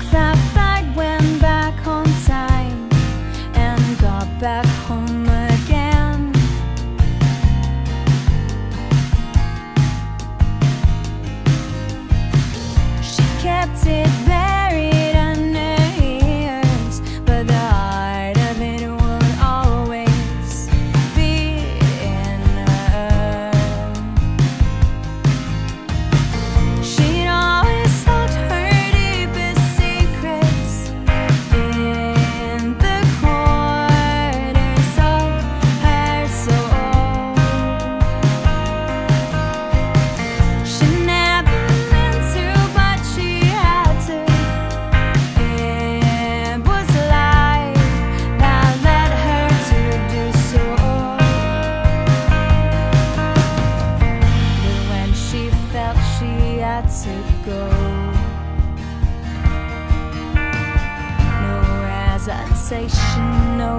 that went back on time, and got back home again. She kept it back. she had to go. No hesitation, no